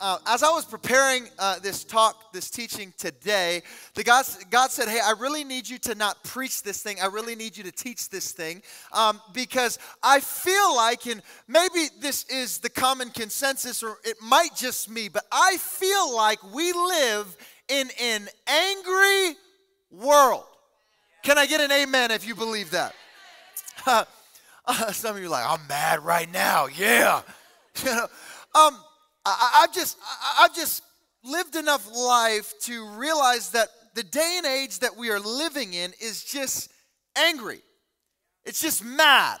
Uh, as I was preparing uh, this talk, this teaching today, the God, God said, Hey, I really need you to not preach this thing. I really need you to teach this thing um, because I feel like, and maybe this is the common consensus or it might just me, but I feel like we live in an angry world. Can I get an amen if you believe that? Uh, some of you are like, I'm mad right now. Yeah. You know, um, I, have just, I've just lived enough life to realize that the day and age that we are living in is just angry. It's just mad.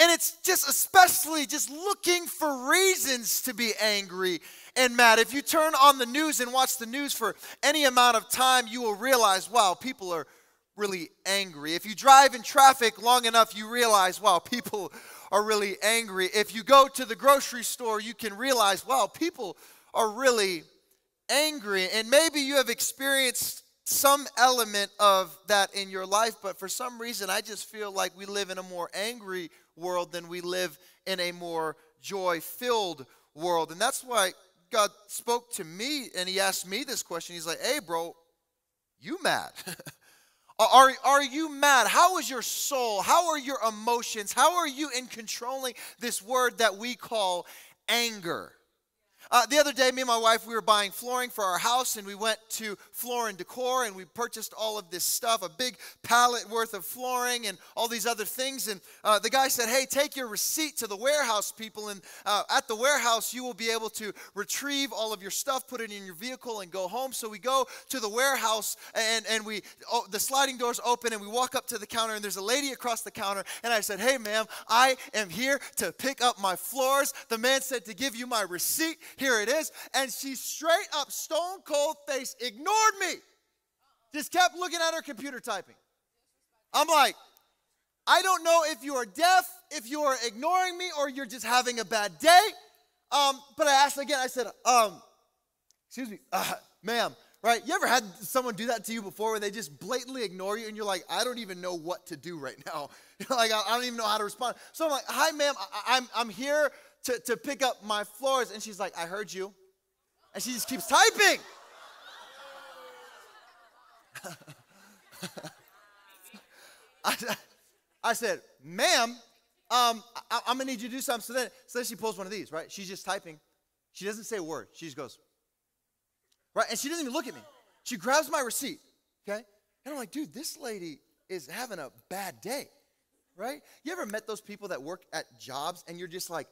And it's just especially just looking for reasons to be angry and mad. If you turn on the news and watch the news for any amount of time, you will realize, wow, people are really angry. If you drive in traffic long enough, you realize, wow, people are really angry. If you go to the grocery store, you can realize, wow, people are really angry. And maybe you have experienced some element of that in your life, but for some reason, I just feel like we live in a more angry world than we live in a more joy filled world. And that's why God spoke to me and He asked me this question. He's like, hey, bro, you mad? Are, are you mad? How is your soul? How are your emotions? How are you in controlling this word that we call anger? Uh, the other day, me and my wife, we were buying flooring for our house, and we went to Floor and Decor, and we purchased all of this stuff, a big pallet worth of flooring and all these other things. And uh, the guy said, "Hey, take your receipt to the warehouse, people, and uh, at the warehouse, you will be able to retrieve all of your stuff, put it in your vehicle, and go home." So we go to the warehouse, and and we oh, the sliding doors open, and we walk up to the counter, and there's a lady across the counter, and I said, "Hey, ma'am, I am here to pick up my floors." The man said to give you my receipt. Here it is. And she straight up, stone cold face, ignored me. Just kept looking at her computer typing. I'm like, I don't know if you are deaf, if you are ignoring me, or you're just having a bad day. Um, but I asked again, I said, um, excuse me, uh, ma'am, right? You ever had someone do that to you before where they just blatantly ignore you and you're like, I don't even know what to do right now. Like, I don't even know how to respond. So I'm like, hi, ma'am, I, I'm, I'm here to, to pick up my floors. And she's like, I heard you. And she just keeps typing. I, I said, ma'am, um, I, am gonna need you to do something. So then, so then she pulls one of these, right? She's just typing. She doesn't say a word. She just goes, right? And she doesn't even look at me. She grabs my receipt, okay? And I'm like, dude, this lady is having a bad day, right? You ever met those people that work at jobs and you're just like,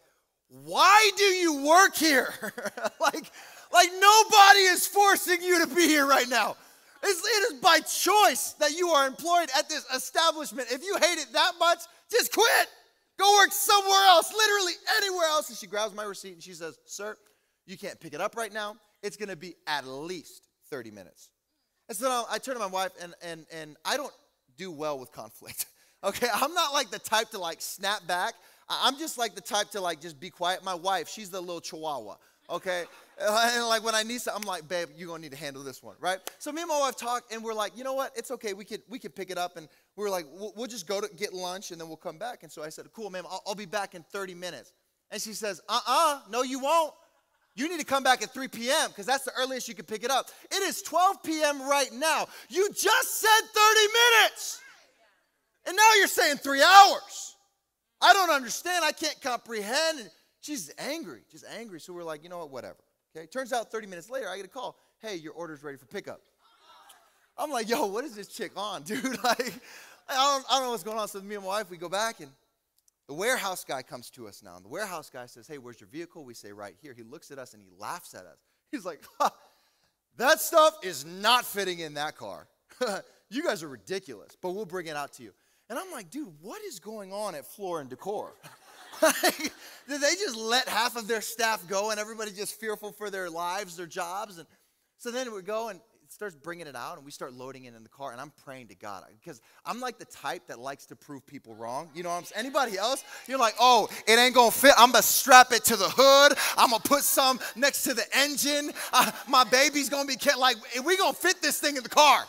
why do you work here? like, like nobody is forcing you to be here right now. It's, it is by choice that you are employed at this establishment. If you hate it that much, just quit. Go work somewhere else, literally anywhere else. And she grabs my receipt and she says, Sir, you can't pick it up right now. It's going to be at least 30 minutes. And so I turn to my wife, and, and, and I don't do well with conflict. Okay, I'm not like the type to like snap back. I'm just like the type to like just be quiet. My wife, she's the little chihuahua. Okay, and like when I need something, I'm like, babe, you're gonna need to handle this one, right? So me and my wife talk, and we're like, you know what? It's okay. We could we could pick it up, and we are like, we'll, we'll, just go to get lunch, and then we'll come back. And so I said, cool, ma'am. I'll, I'll be back in 30 minutes. And she says, uh-uh, no, you won't. You need to come back at 3 p.m. because that's the earliest you can pick it up. It is 12 p.m. right now. You just said 30 minutes. And now you're saying three hours. I don't understand. I can't comprehend. And she's angry, just angry. So we're like, you know what, whatever. Okay. Turns out 30 minutes later, I get a call. Hey, your order's ready for pickup. I'm like, yo, what is this chick on, dude? like, I don't, I don't know what's going on. So me and my wife, we go back and the warehouse guy comes to us now. And the warehouse guy says, hey, where's your vehicle? We say, right here. He looks at us and he laughs at us. He's like, that stuff is not fitting in that car. you guys are ridiculous, but we'll bring it out to you. And I'm like, dude, what is going on at Floor and Decor? did they just let half of their staff go and everybody just fearful for their lives, their jobs? And so then we go and it starts bringing it out and we start loading it in the car and I'm praying to God because I'm like the type that likes to prove people wrong. You know what I'm saying? Anybody else? You're like, oh, it ain't gonna fit. I'm gonna strap it to the hood. I'm gonna put some next to the engine. Uh, my baby's gonna be like, we gonna fit this thing in the car.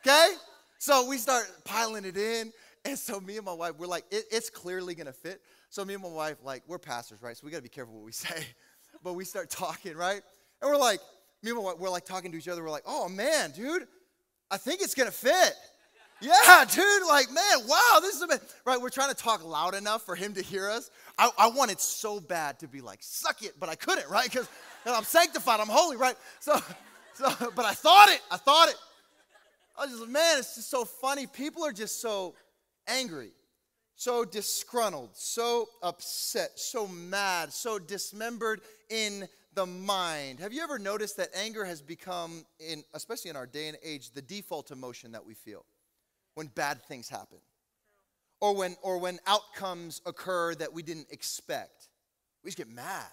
Okay? So we start piling it in and so me and my wife, we're like, it, it's clearly gonna fit. So me and my wife, like, we're pastors, right? So we gotta be careful what we say. But we start talking, right? And we're like, me and my wife, we're like talking to each other. We're like, oh man, dude, I think it's gonna fit. Yeah, dude, like, man, wow, this is a right. We're trying to talk loud enough for him to hear us. I, I wanted so bad to be like, suck it, but I couldn't, right? Because I'm sanctified, I'm holy, right? So, so, but I thought it, I thought it. I was just, like, man, it's just so funny. People are just so angry, so disgruntled, so upset, so mad, so dismembered in the mind. Have you ever noticed that anger has become, in, especially in our day and age, the default emotion that we feel when bad things happen? Or when, or when outcomes occur that we didn't expect. We just get mad.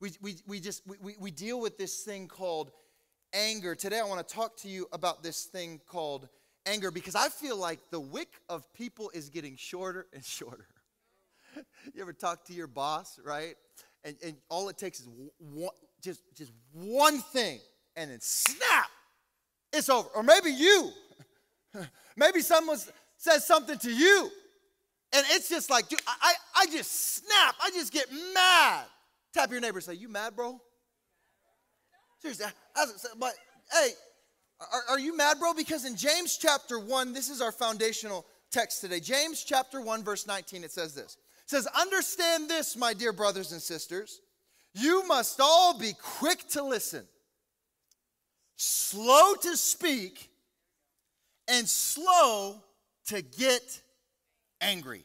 We, we, we just we, we deal with this thing called anger. Today I want to talk to you about this thing called anger because I feel like the wick of people is getting shorter and shorter. you ever talk to your boss, right? And, and all it takes is one, just, just one thing, and then snap, it's over. Or maybe you. maybe someone says something to you, and it's just like, dude, I, I just snap. I just get mad. Tap your neighbor say, You mad, bro? Seriously, I, but hey, are, are you mad, bro? Because in James chapter 1, this is our foundational text today. James chapter 1, verse 19, it says this. It says, Understand this, my dear brothers and sisters. You must all be quick to listen, slow to speak, and slow to get angry.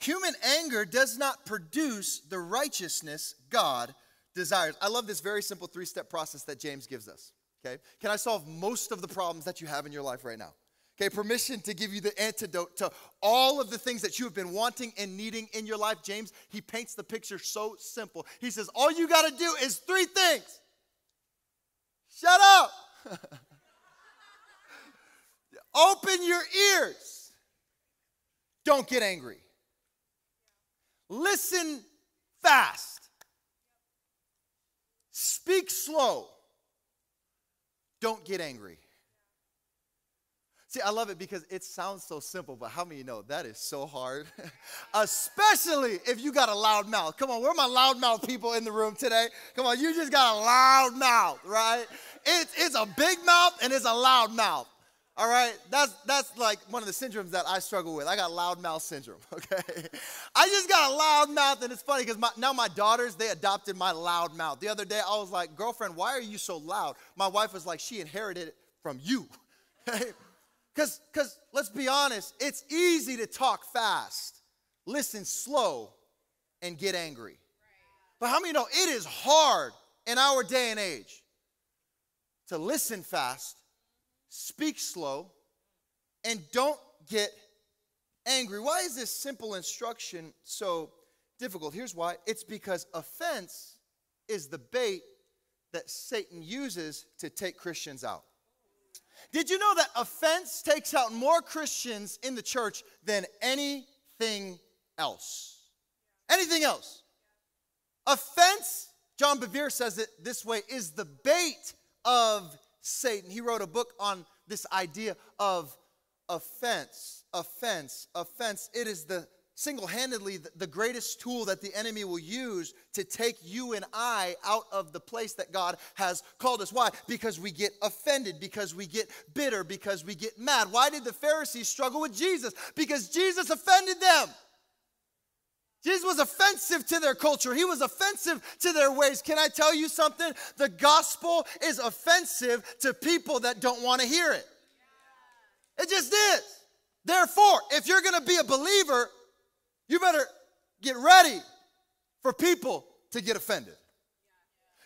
Human anger does not produce the righteousness God desires. I love this very simple three step process that James gives us. Okay? Can I solve most of the problems that you have in your life right now? Okay, permission to give you the antidote to all of the things that you have been wanting and needing in your life. James, he paints the picture so simple. He says, All you got to do is three things shut up, open your ears, don't get angry, listen fast. Speak slow. Don't get angry. See, I love it because it sounds so simple, but how many know that is so hard? Especially if you got a loud mouth. Come on, where are my loud mouth people in the room today? Come on, you just got a loud mouth, right? It's, it's a big mouth and it's a loud mouth. All right, that's that's like one of the syndromes that I struggle with. I got loud mouth syndrome. Okay, I just got a loud mouth, and it's funny because now my daughters they adopted my loud mouth. The other day I was like, girlfriend, why are you so loud? My wife was like, she inherited it from you. Because because let's be honest, it's easy to talk fast, listen slow, and get angry. But how many know it is hard in our day and age to listen fast speak slow, and don't get angry. Why is this simple instruction so difficult? Here's why it's because offense is the bait that Satan uses to take Christians out. Did you know that offense takes out more Christians in the church than anything else? Anything else? Offense, John Bevere says it this way, is the bait of Satan. He wrote a book on this idea of offense, offense, offense. It is the single handedly the greatest tool that the enemy will use to take you and I out of the place that God has called us. Why? Because we get offended, because we get bitter, because we get mad. Why did the Pharisees struggle with Jesus? Because Jesus offended them. Jesus was offensive to their culture. He was offensive to their ways. Can I tell you something? The gospel is offensive to people that don't want to hear it. It just is. Therefore, if you're going to be a believer, you better get ready for people to get offended.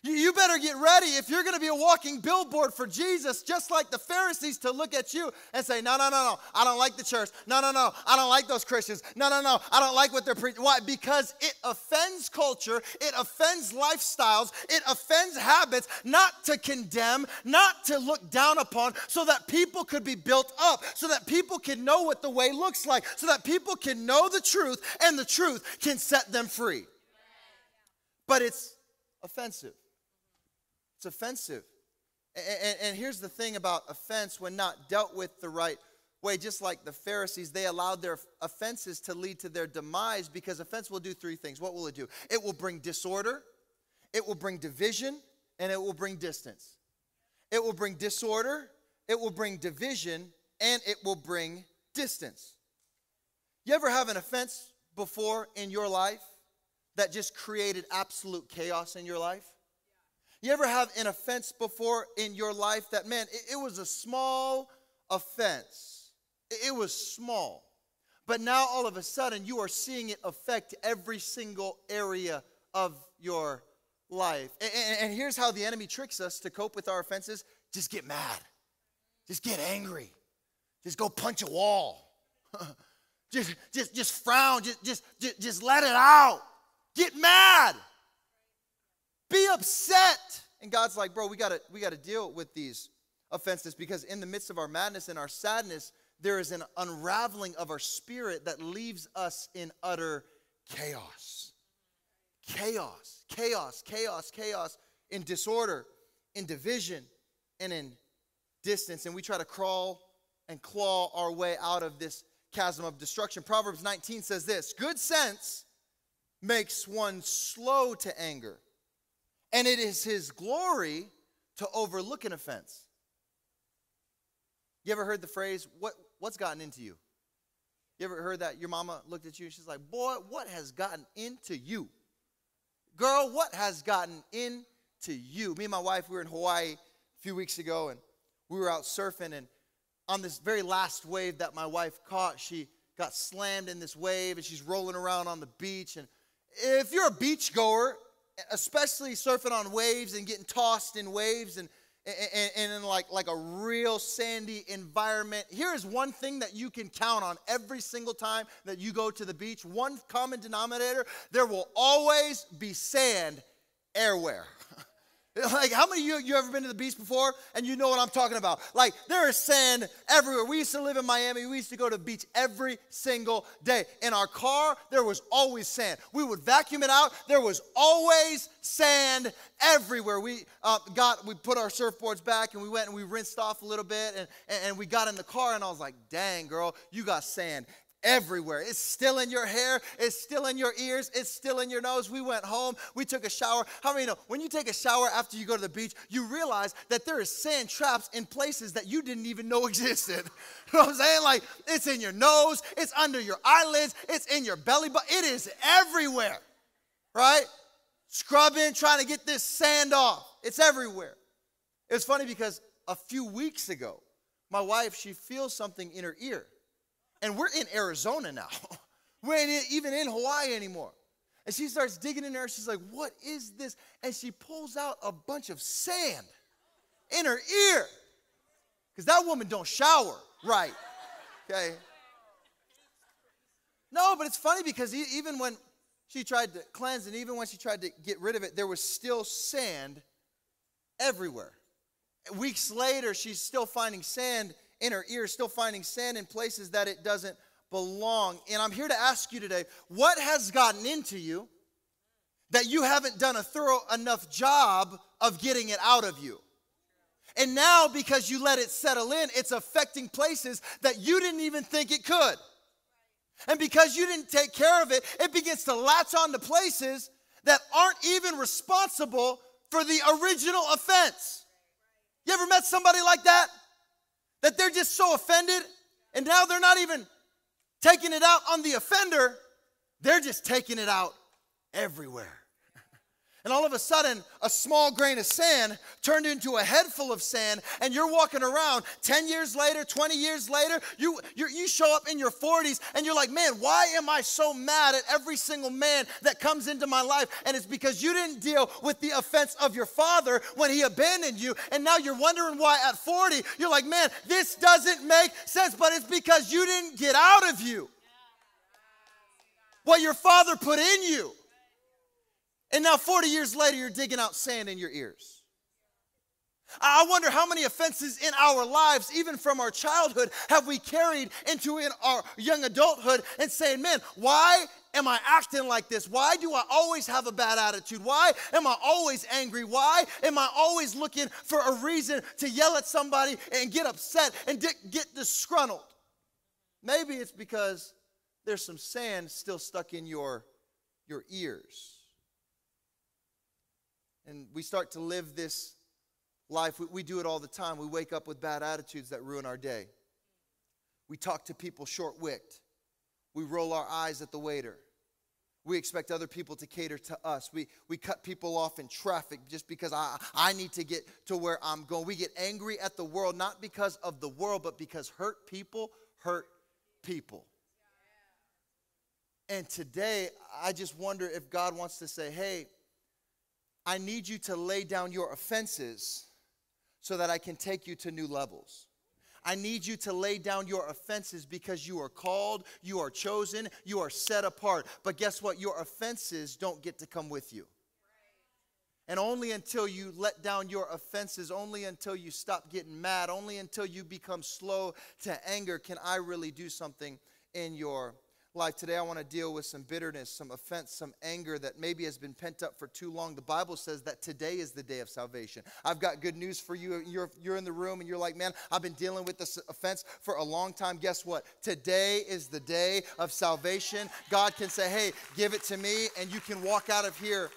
You better get ready if you're going to be a walking billboard for Jesus, just like the Pharisees, to look at you and say, No, no, no, no, I don't like the church. No, no, no, I don't like those Christians. No, no, no, I don't like what they're preaching. Why? Because it offends culture, it offends lifestyles, it offends habits, not to condemn, not to look down upon, so that people could be built up, so that people can know what the way looks like, so that people can know the truth and the truth can set them free. But it's offensive. It's offensive. And, and, and, here's the thing about offense when not dealt with the right way, just like the Pharisees, they allowed their offenses to lead to their demise because offense will do three things. What will it do? It will bring disorder, it will bring division, and it will bring distance. It will bring disorder, it will bring division, and it will bring distance. You ever have an offense before in your life that just created absolute chaos in your life? You ever have an offense before in your life that, man, it, it was a small offense? It, it was small. But now all of a sudden you are seeing it affect every single area of your life. And, and, and here's how the enemy tricks us to cope with our offenses just get mad, just get angry, just go punch a wall. just, just, just frown, just, just, just, just let it out. Get mad. Be upset. And God's like, bro, we gotta, we gotta deal with these offenses because in the midst of our madness and our sadness, there is an unraveling of our spirit that leaves us in utter chaos. Chaos, chaos, chaos, chaos, in disorder, in division, and in distance. And we try to crawl and claw our way out of this chasm of destruction. Proverbs 19 says this Good sense makes one slow to anger, and it is his glory to overlook an offense. You ever heard the phrase, what, what's gotten into you? You ever heard that? Your mama looked at you and she's like, Boy, what has gotten into you? Girl, what has gotten into you? Me and my wife, we were in Hawaii a few weeks ago and we were out surfing. And on this very last wave that my wife caught, she got slammed in this wave and she's rolling around on the beach. And if you're a beach goer, especially surfing on waves and getting tossed in waves and, and, and, in like, like a real sandy environment, here is one thing that you can count on every single time that you go to the beach. One common denominator there will always be sand everywhere. Like, how many of you, you ever been to the beach before and you know what I'm talking about? Like, there is sand everywhere. We used to live in Miami. We used to go to the beach every single day. In our car, there was always sand. We would vacuum it out. There was always sand everywhere. We uh, got, we put our surfboards back and we went and we rinsed off a little bit and, and we got in the car and I was like, dang, girl, you got sand everywhere. It's still in your hair, it's still in your ears, it's still in your nose. We went home, we took a shower. How many know when you take a shower after you go to the beach, you realize that there is sand traps in places that you didn't even know existed. you know what I'm saying? Like it's in your nose, it's under your eyelids, it's in your belly, but it is everywhere. Right? Scrubbing, trying to get this sand off. It's everywhere. It's funny because a few weeks ago, my wife, she feels something in her ear. And we're in Arizona now. we ain't even in Hawaii anymore. And she starts digging in there. She's like, What is this? And she pulls out a bunch of sand in her ear. Because that woman don't shower right. Okay. No, but it's funny because even when she tried to cleanse and even when she tried to get rid of it, there was still sand everywhere. Weeks later, she's still finding sand in her ears, still finding sand in places that it doesn't belong. And I'm here to ask you today what has gotten into you that you haven't done a thorough enough job of getting it out of you? And now, because you let it settle in, it's affecting places that you didn't even think it could. And because you didn't take care of it, it begins to latch on to places that aren't even responsible for the original offense. You ever met somebody like that? That they're just so offended and now they're not even taking it out on the offender, they're just taking it out everywhere. And all of a sudden, a small grain of sand turned into a head full of sand, and you're walking around 10 years later, 20 years later, you, you show up in your 40s, and you're like, man, why am I so mad at every single man that comes into my life? And it's because you didn't deal with the offense of your father when he abandoned you, and now you're wondering why at 40, you're like, man, this doesn't make sense, but it's because you didn't get out of you what your father put in you. And now, 40 years later, you're digging out sand in your ears. I wonder how many offenses in our lives, even from our childhood, have we carried into in our young adulthood and saying, man, why am I acting like this? Why do I always have a bad attitude? Why am I always angry? Why am I always looking for a reason to yell at somebody and get upset and get disgruntled? Maybe it's because there's some sand still stuck in your, your ears. And we start to live this life. We, we do it all the time. We wake up with bad attitudes that ruin our day. We talk to people short wicked. We roll our eyes at the waiter. We expect other people to cater to us. We, we cut people off in traffic just because I, I need to get to where I'm going. We get angry at the world, not because of the world, but because hurt people hurt people. And today, I just wonder if God wants to say, hey, I need you to lay down your offenses so that I can take you to new levels. I need you to lay down your offenses because you are called, you are chosen, you are set apart. But guess what? Your offenses don't get to come with you. And only until you let down your offenses, only until you stop getting mad, only until you become slow to anger, can I really do something in your life. Today, I want to deal with some bitterness, some offense, some anger that maybe has been pent up for too long. The Bible says that today is the day of salvation. I've got good news for you. You're, you're in the room and you're like, man, I've been dealing with this offense for a long time. Guess what? Today is the day of salvation. God can say, hey, give it to me, and you can walk out of here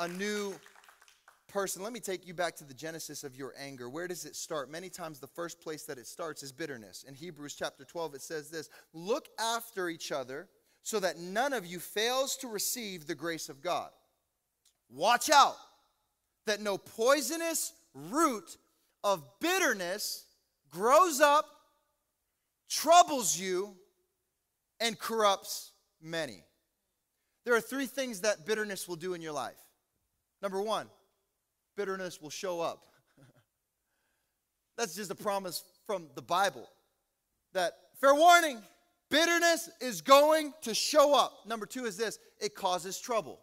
a new person. Let me take you back to the genesis of your anger. Where does it start? Many times, the first place that it starts is bitterness. In Hebrews chapter 12, it says this Look after each other so that none of you fails to receive the grace of God. Watch out that no poisonous root of bitterness grows up, troubles you, and corrupts many. There are three things that bitterness will do in your life. Number one, bitterness will show up. That's just a promise from the Bible. That, fair warning, bitterness is going to show up. Number two is this it causes trouble.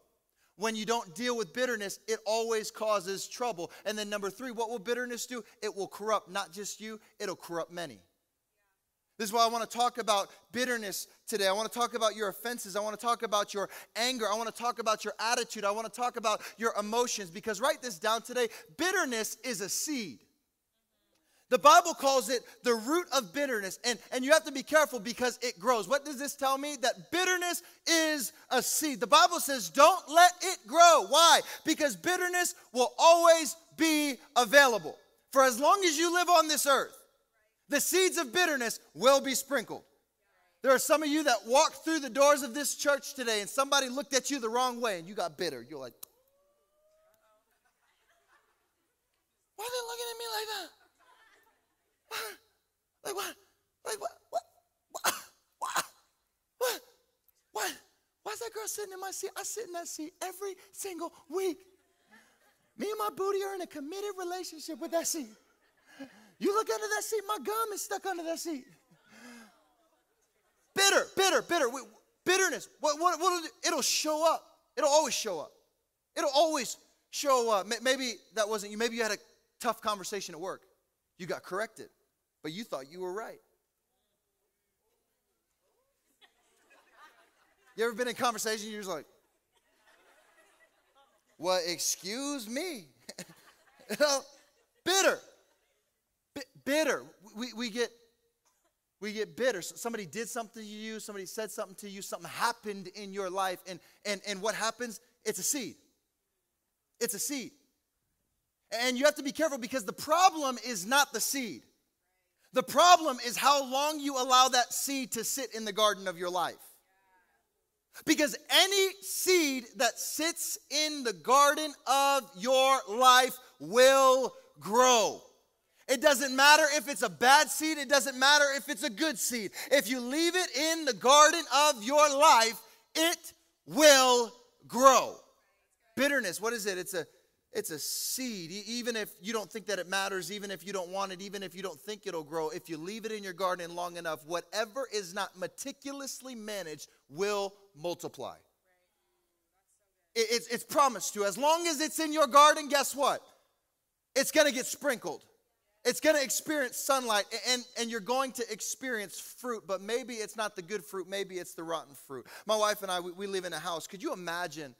When you don't deal with bitterness, it always causes trouble. And then number three, what will bitterness do? It will corrupt not just you, it'll corrupt many. This is why I want to talk about bitterness today. I want to talk about your offenses. I want to talk about your anger. I want to talk about your attitude. I want to talk about your emotions because write this down today. Bitterness is a seed. The Bible calls it the root of bitterness. And, and you have to be careful because it grows. What does this tell me? That bitterness is a seed. The Bible says, don't let it grow. Why? Because bitterness will always be available. For as long as you live on this earth, the seeds of bitterness will be sprinkled. There are some of you that walked through the doors of this church today and somebody looked at you the wrong way and you got bitter. You're like, why are they looking at me like that? Like what? Like what? What? What? What? What? What? Why is that girl sitting in my seat? I sit in that seat every single week. Me and my booty are in a committed relationship with that seat. You look under that seat, my gum is stuck under that seat. Bitter, bitter, bitter. Bitterness. What, what, what, it'll show up. It'll always show up. It'll always show up. Maybe that wasn't you. Maybe you had a tough conversation at work. You got corrected, but you thought you were right. You ever been in conversation? You're just like, well, excuse me. bitter bitter. We, we get we get bitter. Somebody did something to you, somebody said something to you, something happened in your life, and and and what happens? It's a seed. It's a seed. And you have to be careful because the problem is not the seed. The problem is how long you allow that seed to sit in the garden of your life. Because any seed that sits in the garden of your life will grow. It doesn't matter if it's a bad seed, it doesn't matter if it's a good seed. If you leave it in the garden of your life, it will grow. Bitterness, what is it? It's a it's a seed. Even if you don't think that it matters, even if you don't want it, even if you don't think it'll grow, if you leave it in your garden long enough, whatever is not meticulously managed will multiply. It's, it's promised to. As long as it's in your garden, guess what? It's going to get sprinkled. It's going to experience sunlight and, and you're going to experience fruit, but maybe it's not the good fruit, maybe it's the rotten fruit. My wife and I, we, we live in a house. Could you imagine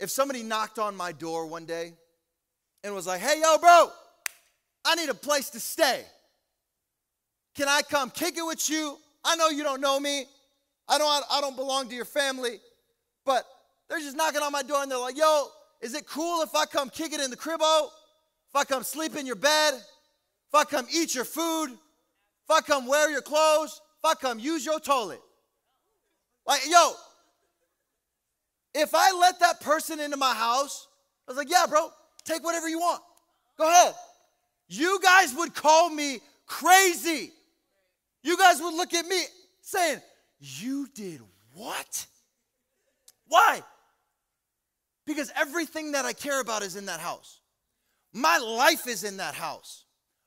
if somebody knocked on my door one day and was like, hey, yo, bro, I need a place to stay. Can I come kick it with you? I know you don't know me. I don't, I don't belong to your family, but they're just knocking on my door and they're like, yo, is it cool if I come kick it in the cribbo? Oh? If I come sleep in your bed? I come eat your food? I come wear your clothes? I come use your toilet? Like, yo, if I let that person into my house, I was like, yeah, bro, take whatever you want. Go ahead. You guys would call me crazy. You guys would look at me saying, You did what? Why? Because everything that I care about is in that house. My life is in that house.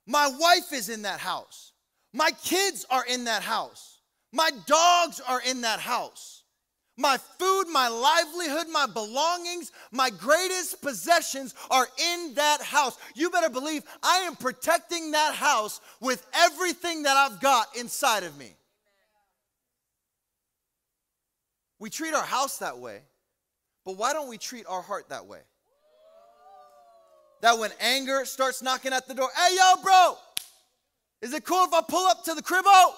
My wife is in that house. My kids are in that house. My dogs are in that house. My food, my livelihood, my belongings, my greatest possessions are in that house. You better believe I am protecting that house with everything that I've got inside of me. We treat our house that way, but why don't we treat our heart that way? That when anger starts knocking at the door, hey, yo, bro, is it cool if I pull up to the cribbo? Oh.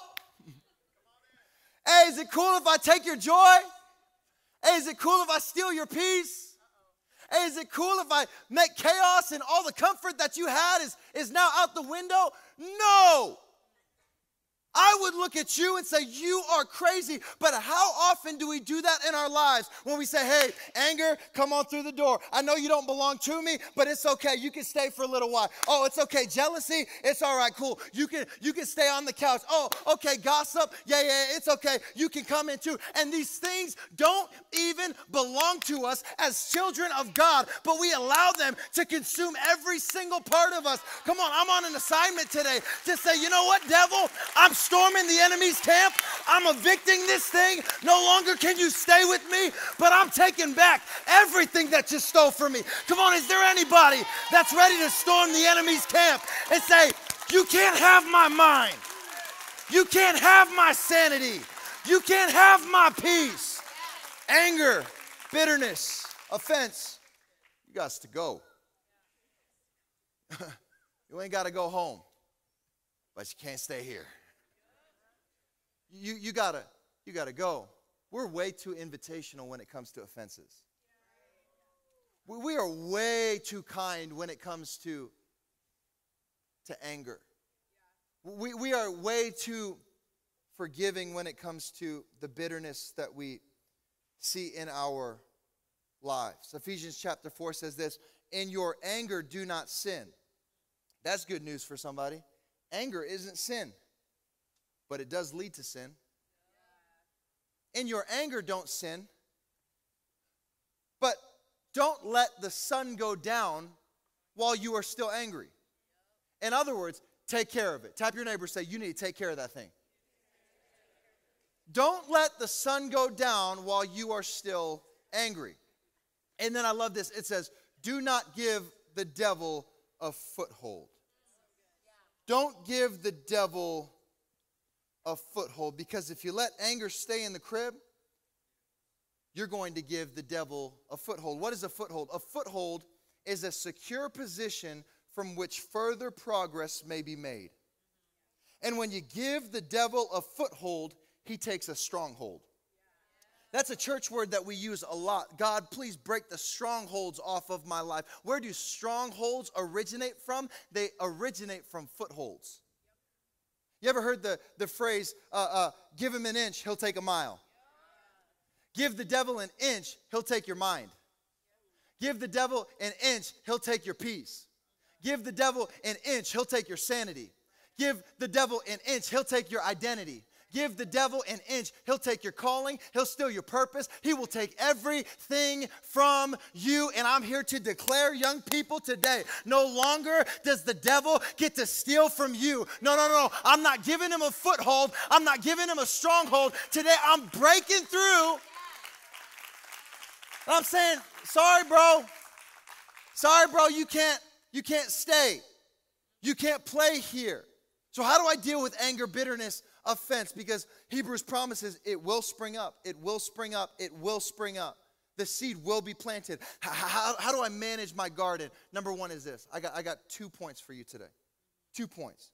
hey, is it cool if I take your joy? Hey, is it cool if I steal your peace? Hey, is it cool if I make chaos and all the comfort that you had is, is now out the window? No. I would look at you and say, You are crazy. But how often do we do that in our lives when we say, Hey, anger, come on through the door. I know you don't belong to me, but it's okay. You can stay for a little while. Oh, it's okay. Jealousy, it's all right, cool. You can you can stay on the couch. Oh, okay, gossip. Yeah, yeah, it's okay. You can come in too. And these things don't even belong to us as children of God, but we allow them to consume every single part of us. Come on, I'm on an assignment today to say, you know what, devil? I'm storming the enemy's camp. I'm evicting this thing. No longer can you stay with me, but I'm taking back everything that you stole from me. Come on, is there anybody that's ready to storm the enemy's camp and say, You can't have my mind. You can't have my sanity. You can't have my peace. Anger, bitterness, offense. You got to go. you ain't got to go home, but you can't stay here. You, you gotta you gotta go. We're way too invitational when it comes to offenses. We, we are way too kind when it comes to, to anger. We, we are way too forgiving when it comes to the bitterness that we see in our lives. Ephesians chapter 4 says this In your anger, do not sin. That's good news for somebody. Anger isn't sin but it does lead to sin. In your anger, don't sin. But don't let the sun go down while you are still angry. In other words, take care of it. Tap your neighbor, say, You need to take care of that thing. Don't let the sun go down while you are still angry. And then I love this it says, Do not give the devil a foothold. Don't give the devil a foothold because if you let anger stay in the crib, you're going to give the devil a foothold. What is a foothold? A foothold is a secure position from which further progress may be made. And when you give the devil a foothold, he takes a stronghold. That's a church word that we use a lot. God, please break the strongholds off of my life. Where do strongholds originate from? They originate from footholds. You ever heard the, the phrase, uh, uh, give him an inch, he'll take a mile? Give the devil an inch, he'll take your mind. Give the devil an inch, he'll take your peace. Give the devil an inch, he'll take your sanity. Give the devil an inch, he'll take your identity. Give the devil an inch, he'll take your calling, he'll steal your purpose, he will take everything from you. And I'm here to declare, young people, today no longer does the devil get to steal from you. No, no, no. I'm not giving him a foothold, I'm not giving him a stronghold. Today I'm breaking through. I'm saying, sorry, bro. Sorry, bro, you can't, you can't stay. You can't play here. So, how do I deal with anger, bitterness, offense because Hebrews promises it will spring up. It will spring up. It will spring up. The seed will be planted. How, how, how, do I manage my garden? Number one is this I got, I got two points for you today. Two points.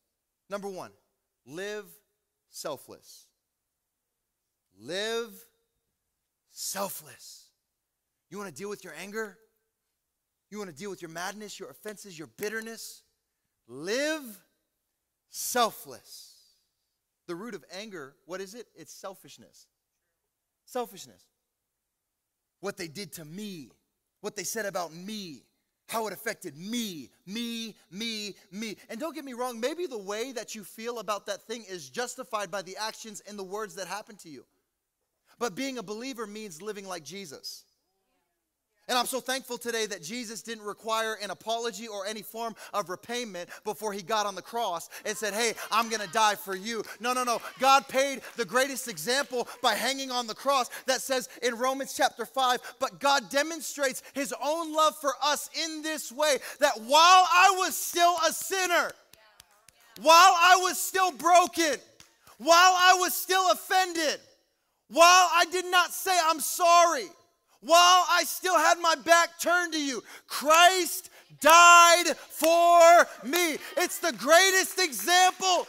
Number one, live selfless. Live selfless. You want to deal with your anger? You want to deal with your madness, your offenses, your bitterness? Live selfless. The root of anger, what is it? It's selfishness. Selfishness. What they did to me, what they said about me, how it affected me, me, me, me. And don't get me wrong, maybe the way that you feel about that thing is justified by the actions and the words that happen to you. But being a believer means living like Jesus. And I'm so thankful today that Jesus didn't require an apology or any form of repayment before he got on the cross and said, Hey, I'm gonna die for you. No, no, no. God paid the greatest example by hanging on the cross that says in Romans chapter 5, but God demonstrates his own love for us in this way that while I was still a sinner, while I was still broken, while I was still offended, while I did not say I'm sorry, while I still had my back turned to you. Christ died for me. It's the greatest example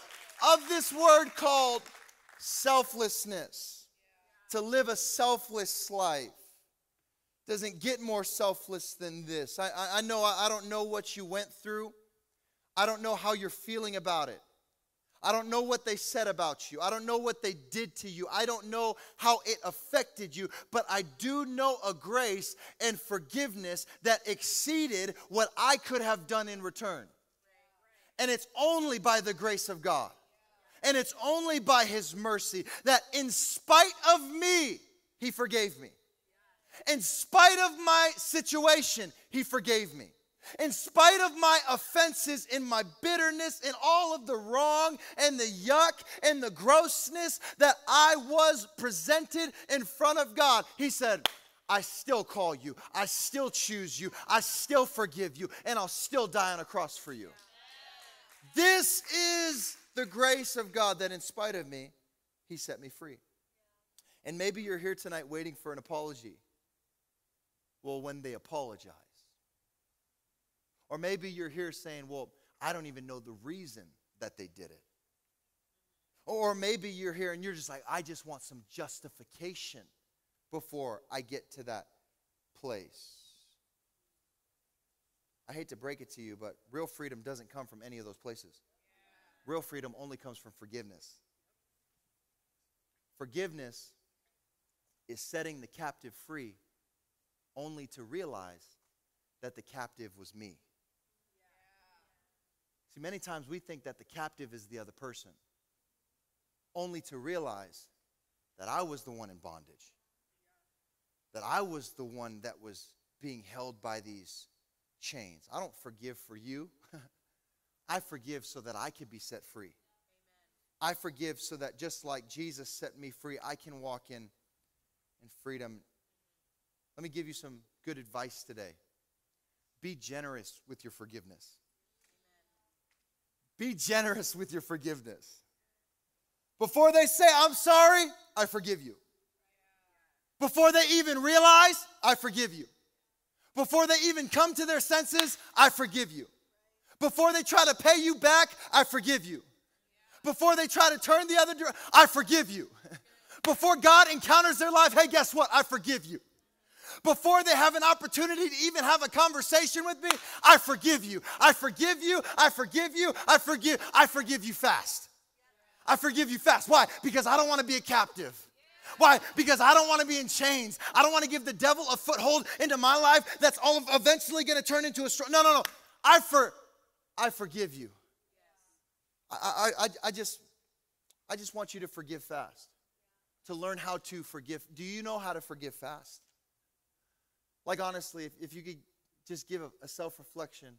of this word called selflessness. To live a selfless life doesn't get more selfless than this. I, I, I know I, I don't know what you went through. I don't know how you're feeling about it. I don't know what they said about you. I don't know what they did to you. I don't know how it affected you, but I do know a grace and forgiveness that exceeded what I could have done in return. And it's only by the grace of God. And it's only by His mercy that, in spite of me, He forgave me. In spite of my situation, He forgave me. In spite of my offenses and my bitterness and all of the wrong and the yuck and the grossness that I was presented in front of God, He said, I still call you. I still choose you. I still forgive you. And I'll still die on a cross for you. This is the grace of God that, in spite of me, He set me free. And maybe you're here tonight waiting for an apology. Well, when they apologize, or maybe you're here saying, well, I don't even know the reason that they did it. Or maybe you're here and you're just like, I just want some justification before I get to that place. I hate to break it to you, but real freedom doesn't come from any of those places. Real freedom only comes from forgiveness. Forgiveness is setting the captive free only to realize that the captive was me. See, many times we think that the captive is the other person, only to realize that I was the one in bondage, that I was the one that was being held by these chains. I don't forgive for you. I forgive so that I can be set free. Amen. I forgive so that just like Jesus set me free, I can walk in in freedom. Let me give you some good advice today. Be generous with your forgiveness. Be generous with your forgiveness. Before they say, I'm sorry, I forgive you. Before they even realize, I forgive you. Before they even come to their senses, I forgive you. Before they try to pay you back, I forgive you. Before they try to turn the other direction, I forgive you. Before God encounters their life, hey, guess what? I forgive you before they have an opportunity to even have a conversation with me, I forgive you. I forgive you. I forgive you. I forgive. I forgive you fast. I forgive you fast. Why? Because I don't want to be a captive. Why? Because I don't want to be in chains. I don't want to give the devil a foothold into my life that's all eventually going to turn into a strong. No, no, no. I for I forgive you. I, I, I just I just want you to forgive fast. To learn how to forgive. Do you know how to forgive fast? Like, honestly, if, if you could just give a, a self reflection,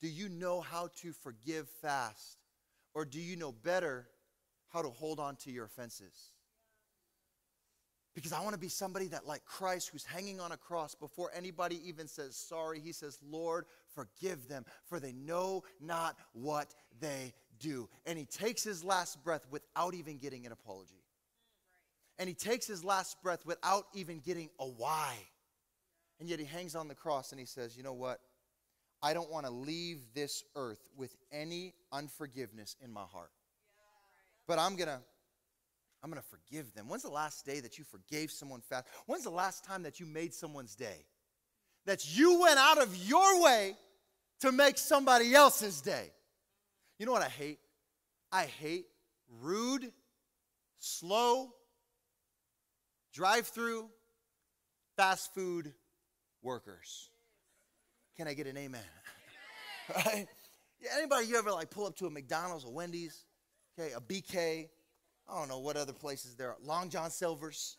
do you know how to forgive fast? Or do you know better how to hold on to your offenses? Because I want to be somebody that, like Christ, who's hanging on a cross before anybody even says sorry, he says, Lord, forgive them, for they know not what they do. And he takes his last breath without even getting an apology. And he takes his last breath without even getting a why. And yet he hangs on the cross and he says, You know what? I don't want to leave this earth with any unforgiveness in my heart. But I'm going to I'm going to forgive them. When's the last day that you forgave someone fast? When's the last time that you made someone's day? that you went out of your way to make somebody else's day. You know what I hate? I hate rude, slow, drive through, fast food workers. Can I get an amen? right? Yeah, anybody you ever like pull up to a McDonald's, a Wendy's, okay, a BK, I don't know what other places there are, Long John Silver's.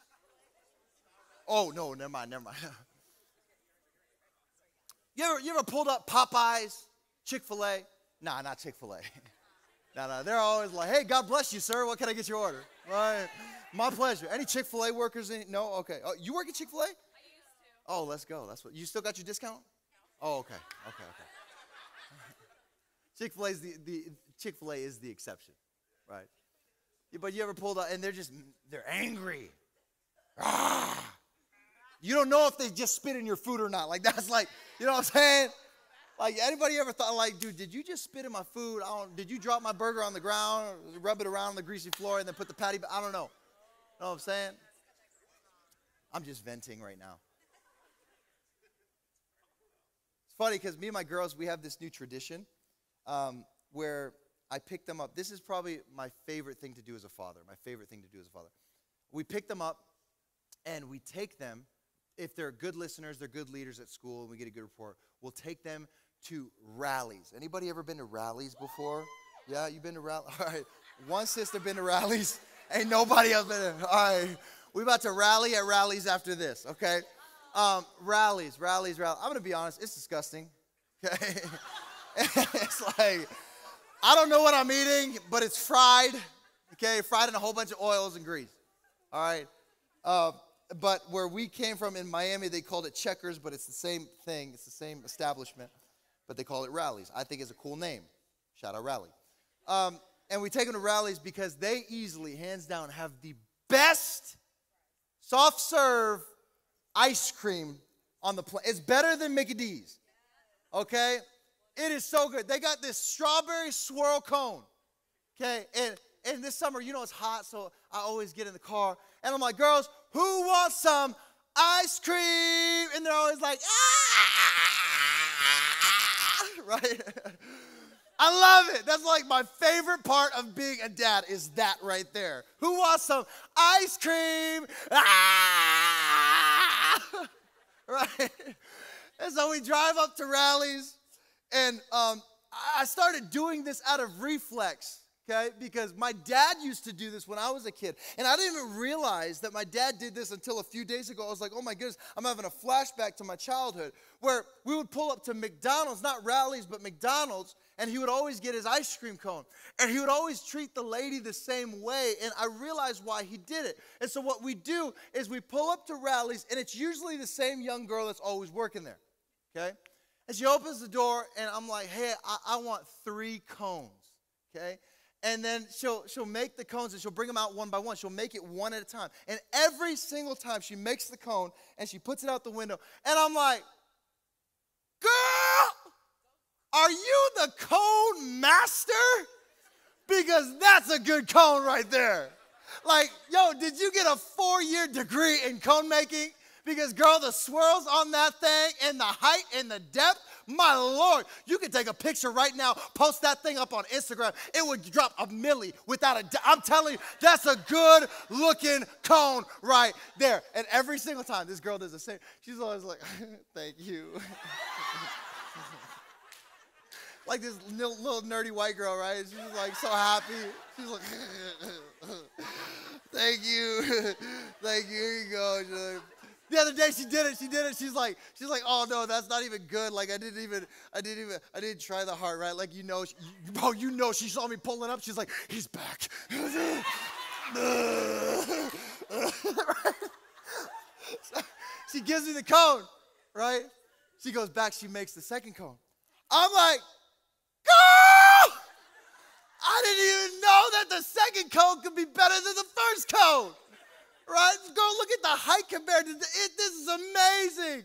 Oh no, never mind, never mind. you ever you ever pulled up Popeyes, Chick-fil-A? Nah, not Chick-fil-A. no, no, they're always like, hey, God bless you, sir. What can I get your order? Right? My pleasure. Any Chick-fil-A workers? In, no? Okay. Oh, you work at Chick-fil-A? Oh, let's go. That's what you still got your discount? Oh, okay. Okay, okay. Chick-fil-A is the, the Chick-fil-A is the exception, right? Yeah, but you ever pulled out and they're just they're angry. Ah! You don't know if they just spit in your food or not. Like that's like, you know what I'm saying? Like anybody ever thought like, dude, did you just spit in my food? I don't, did you drop my burger on the ground, rub it around on the greasy floor, and then put the patty? I don't know. You Know what I'm saying? I'm just venting right now. Funny because me and my girls, we have this new tradition um, where I pick them up. This is probably my favorite thing to do as a father. My favorite thing to do as a father. We pick them up and we take them. If they're good listeners, they're good leaders at school, and we get a good report. We'll take them to Rally's. Anybody ever been to Rally's before? Yeah, you've been to Rally's? All right. One sister been to Rally's. Ain't nobody else been. All right. We about to rally at Rally's after this. Okay. Um, Rally's, Rally's, Rally's. I'm gonna be honest. It's disgusting. Okay. it's like I don't know what I'm eating, but it's fried. Okay, fried in a whole bunch of oils and grease. All right. Uh, but where we came from in Miami, they called it Checkers, but it's the same thing. It's the same establishment, but they call it Rally's. I think it's a cool name. Shout out Rally. Um, and we take them to Rally's because they easily, hands down, have the best soft serve ice cream on the plate. It's better than Mickey D's. Okay? It is so good. They got this strawberry swirl cone. Okay? And and this summer, you know it's hot, so I always get in the car and I'm like, girls, who wants some ice cream? And they're always like, ah, right? I love it. That's like my favorite part of being a dad is that right there. Who wants some ice cream? Ah! right? And so we drive up to Rally's, and um, I started doing this out of reflex okay? Because my dad used to do this when I was a kid. And I didn't even realize that my dad did this until a few days ago. I was like, oh my goodness, I'm having a flashback to my childhood where we would pull up to McDonald's, not Rally's, but McDonald's, and he would always get his ice cream cone. And he would always treat the lady the same way. And I realized why he did it. And so what we do is we pull up to Rally's, and it's usually the same young girl that's always working there, okay? And she opens the door, and I'm like, hey, I, I want three cones, okay? and then she'll she'll make the cones and she'll bring them out one by one. She'll make it one at a time. And every single time she makes the cone and she puts it out the window. And I'm like, girl, are you the cone master? Because that's a good cone right there. Like, yo, did you get a four-year degree in cone making? Because girl, the swirls on that thing and the height and the depth my Lord, you can take a picture right now, post that thing up on Instagram. It would drop a milli without a doubt. I'm telling you, that's a good looking cone right there. And every single time this girl does the same, she's always like, thank you. like this little, nerdy white girl, right? She's like so happy. She's like, thank you, thank you. Here you go. The other day she did it. She did it. She's like, she's like, oh no, that's not even good. Like I didn't even, I didn't even, I didn't try the heart right. Like you know, she, bro, you know, she saw me pulling up. She's like, he's back. she gives me the cone, right? She goes back. She makes the second cone. I'm like, girl, I didn't even know that the second cone could be better than the first cone. Right? Girl, look at the height compared to the, it. This is amazing.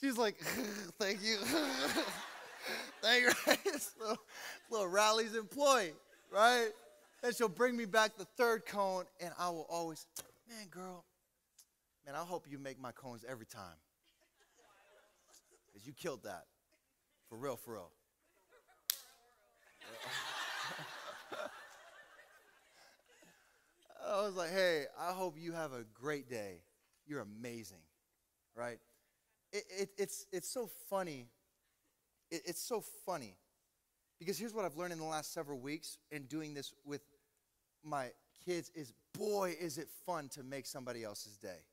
She's like, thank you. thank you. Right? little, little Rally's employee, right? And she'll bring me back the third cone, and I will always, man, girl, man, I hope you make my cones every time. Because you killed that. For real, for real. I was like, hey, I hope you have a great day. You're amazing, right? It, it, it's, it's so funny. It, it's so funny because here's what I've learned in the last several weeks in doing this with my kids is boy, is it fun to make somebody else's day.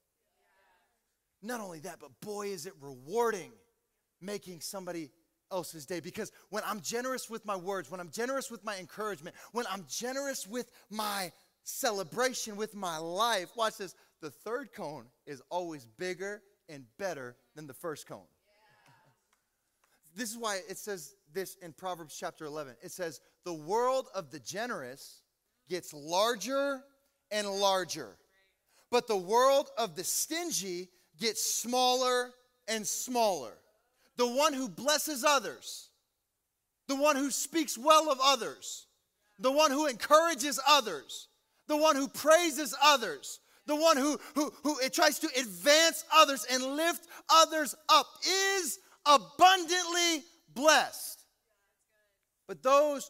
Not only that, but boy, is it rewarding making somebody else's day. Because when I'm generous with my words, when I'm generous with my encouragement, when I'm generous with my celebration, with my life, watch this, the third cone is always bigger and better than the first cone. This is why it says this in Proverbs chapter 11. It says, The world of the generous gets larger and larger, but the world of the stingy gets smaller and smaller. The one who blesses others, the one who speaks well of others, the one who encourages others, the one who praises others, the one who, who, who it tries to advance others and lift others up is abundantly blessed. But those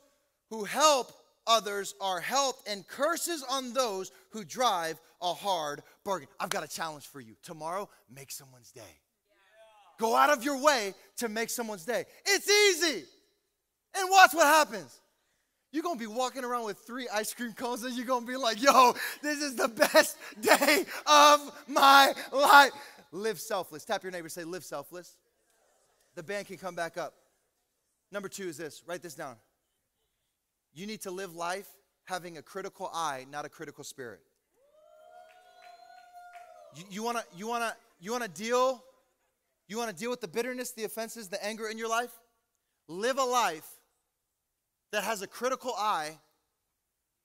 who help others are helped, and curses on those who drive a hard bargain. I've got a challenge for you. Tomorrow, make someone's day. Go out of your way to make someone's day. It's easy. And watch what happens. You're gonna be walking around with three ice cream cones and you're gonna be like, yo, this is the best day of my life. Live selfless. Tap your neighbor, say, live selfless. The band can come back up. Number two is this write this down. You need to live life having a critical eye, not a critical spirit. You, you wanna, you wanna, you wanna deal, you wanna deal with the bitterness, the offenses, the anger in your life? Live a life that has a critical eye,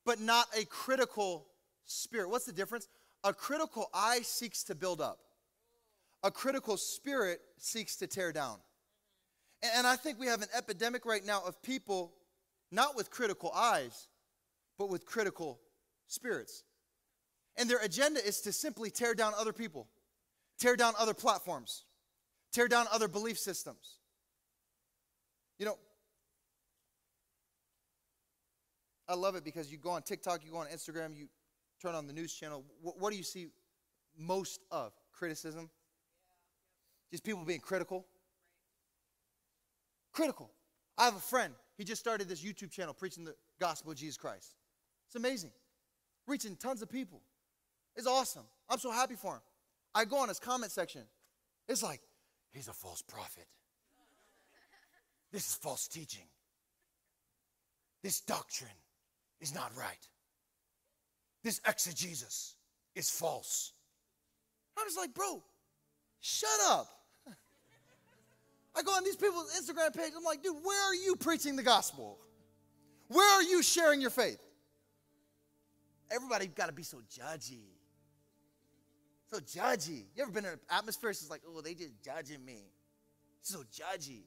but not a critical spirit. What's the difference? A critical eye seeks to build up. A critical spirit seeks to tear down. And I think we have an epidemic right now of people not with critical eyes, but with critical spirits. And their agenda is to simply tear down other people, tear down other platforms, tear down other belief systems. You know, I love it because you go on TikTok, you go on Instagram, you turn on the news channel. What, what do you see most of? Criticism? Just people being critical. Critical. I have a friend he just started this YouTube channel preaching the gospel of Jesus Christ. It's amazing. Reaching tons of people. It's awesome. I'm so happy for him. I go on his comment section. It's like, he's a false prophet. This is false teaching. This doctrine is not right. This exegesis is false. I was like, bro, shut up. I go on these people's Instagram page. I'm like, dude, where are you preaching the gospel? Where are you sharing your faith? Everybody got to be so judgy. So judgy. You ever been in an atmosphere that's like, oh, they just judging me. So judgy.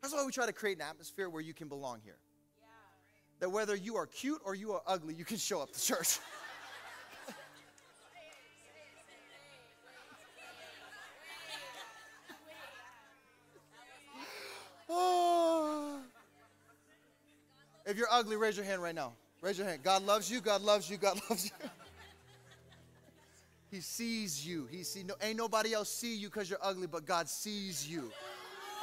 That's why we try to create an atmosphere where you can belong here. Yeah, right. That whether you are cute or you are ugly, you can show up to church. If you're ugly, raise your hand right now. Raise your hand. God loves you. God loves you. God loves you. he sees you. He see no, ain't nobody else see you because you're ugly, but God sees you.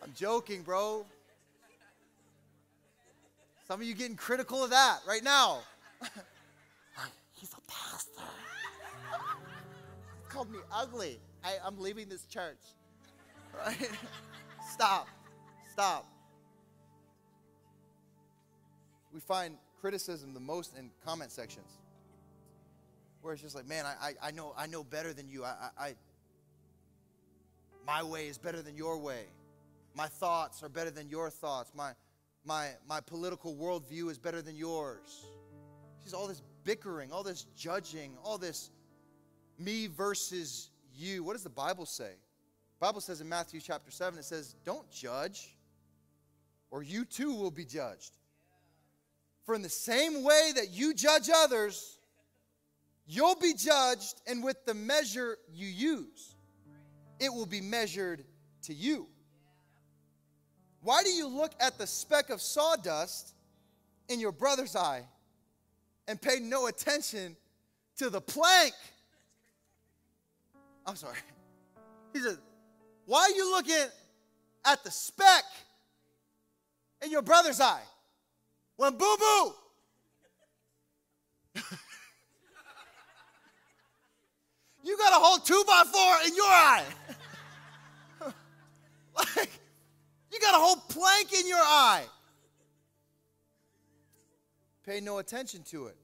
I'm joking, bro. Some of you getting critical of that right now. He's a pastor. called me ugly. I, I'm leaving this church. Right? Stop. Stop. We find criticism the most in comment sections. Where it's just like, man, I, I, know I know better than you. I, I, my way is better than your way. My thoughts are better than your thoughts. My my my political worldview is better than yours. She's all this bickering, all this judging, all this me versus you. What does the Bible say? The Bible says in Matthew chapter 7, it says, Don't judge, or you too will be judged. For in the same way that you judge others, you'll be judged, and with the measure you use, it will be measured to you. Why do you look at the speck of sawdust in your brother's eye and pay no attention to the plank? I'm sorry. He said, Why are you looking at the speck in your brother's eye when boo boo? you got a whole two by four in your eye. like, you got a whole plank in your eye. Pay no attention to it.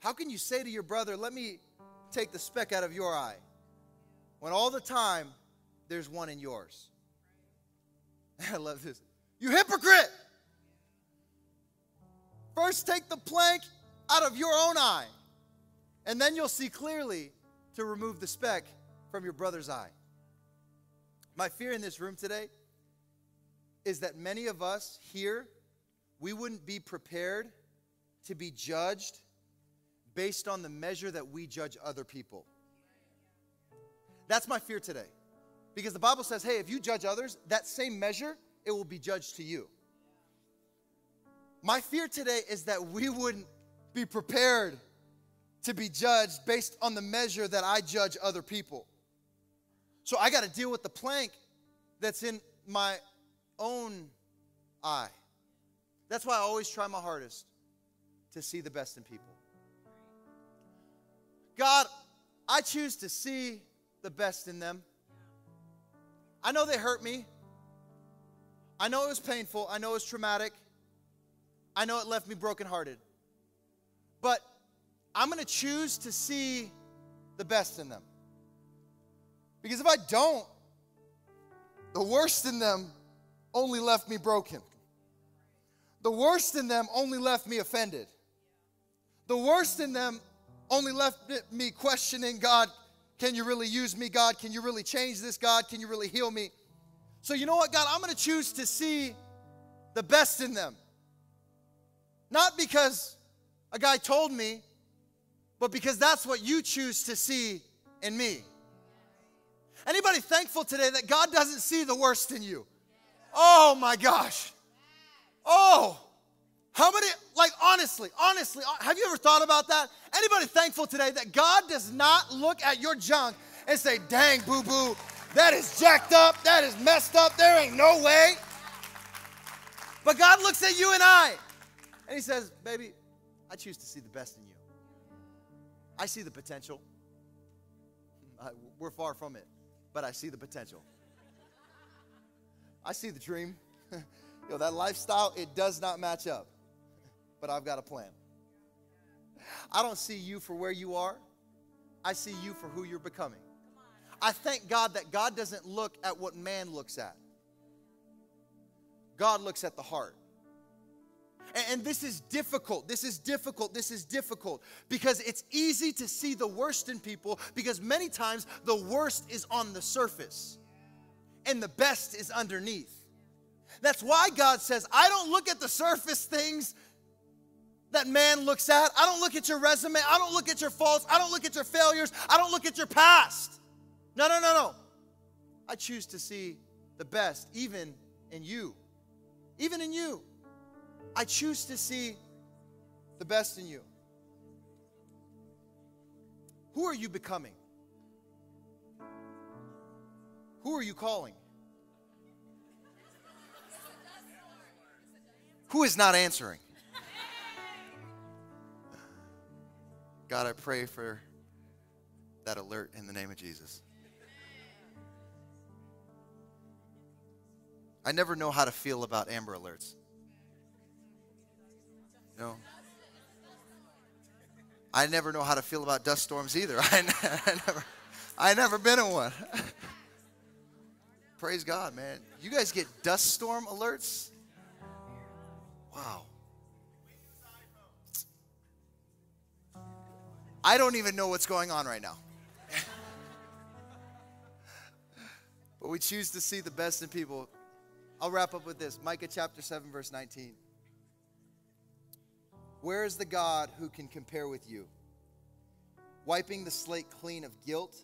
How can you say to your brother, Let me take the speck out of your eye, when all the time there's one in yours? I love this. You hypocrite! First, take the plank out of your own eye, and then you'll see clearly to remove the speck from your brother's eye. My fear in this room today is that many of us here, we wouldn't be prepared to be judged based on the measure that we judge other people. That's my fear today. Because the Bible says, hey, if you judge others, that same measure, it will be judged to you. My fear today is that we wouldn't be prepared to be judged based on the measure that I judge other people. So I got to deal with the plank that's in my own eye. That's why I always try my hardest to see the best in people. God, I choose to see the best in them. I know they hurt me. I know it was painful. I know it was traumatic. I know it left me brokenhearted. But I'm going to choose to see the best in them. Because if I don't, the worst in them only left me broken. The worst in them only left me offended. The worst in them only left me questioning God, can you really use me, God? Can you really change this, God? Can you really heal me? So, you know what, God? I'm going to choose to see the best in them. Not because a guy told me, but because that's what you choose to see in me. Anybody thankful today that God doesn't see the worst in you? Oh my gosh. Oh, how many, like honestly, honestly, uh, have you ever thought about that? Anybody thankful today that God does not look at your junk and say, dang, boo boo, that is jacked up, that is messed up, there ain't no way. But God looks at you and I and He says, baby, I choose to see the best in you. I see the potential. we're far from it, but I see the potential. I see the dream. Yo, that lifestyle, it does not match up, but I've got a plan. I don't see you for where you are, I see you for who you're becoming. I thank God that God doesn't look at what man looks at, God looks at the heart. And this is difficult. This is difficult. This is difficult because it's easy to see the worst in people because many times the worst is on the surface and the best is underneath. That's why God says, I don't look at the surface things that man looks at. I don't look at your resume. I don't look at your faults. I don't look at your failures. I don't look at your past. No, no, no, no. I choose to see the best, even in you. Even in you. I choose to see the best in you. Who are you becoming? Who are you calling? Who is not answering? God, I pray for that alert in the name of Jesus. I never know how to feel about Amber Alerts. Know? I never know how to feel about dust storms either. I, I never, I never been in one. Praise God, man. You guys get dust storm alerts? Wow. I don't even know what's going on right now. but we choose to see the best in people. I'll wrap up with this Micah chapter 7, verse 19. Where is the God who can compare with you? Wiping the slate clean of guilt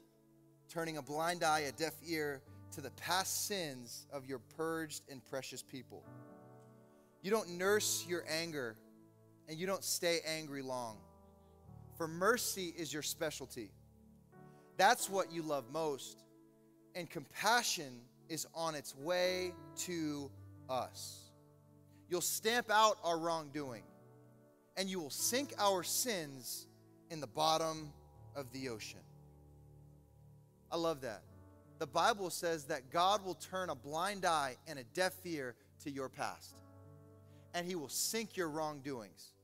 turning a blind eye, a deaf ear to the past sins of your purged and precious people. You don't nurse your anger and you don't stay angry long. For mercy is your specialty. That's what you love most. And compassion is on its way to us. You'll stamp out our wrongdoing, and you will sink our sins in the bottom of the ocean. I love that. The Bible says that God will turn a blind eye and a deaf ear to your past, and He will sink your wrongdoings,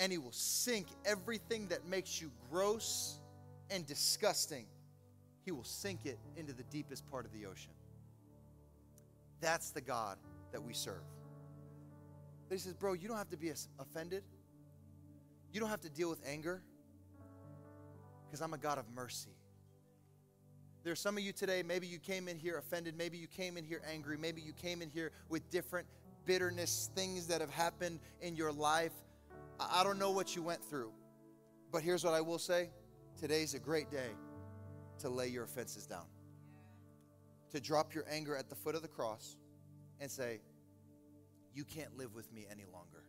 and He will sink everything that makes you gross and disgusting. He will sink it into the deepest part of the ocean. That's the God that we serve. But he says, Bro, you don't have to be offended. You don't have to deal with anger because I'm a God of mercy. There are some of you today, maybe you came in here offended, maybe you came in here angry, maybe you came in here with different bitterness, things that have happened in your life. I don't know what you went through, but here's what I will say today's a great day to lay your offenses down, to drop your anger at the foot of the cross and say, You can't live with me any longer.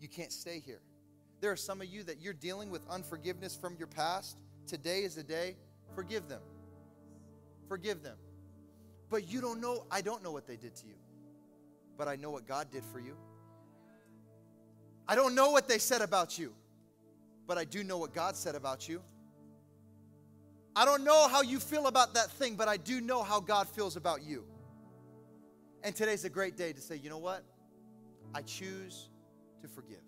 You can't stay here. There are some of you that you're dealing with unforgiveness from your past. Today is the day. Forgive them. Forgive them. But you don't know, I don't know what they did to you. But I know what God did for you. I don't know what they said about you. But I do know what God said about you. I don't know how you feel about that thing, but I do know how God feels about you. And today's a great day to say, you know what? I choose to forgive.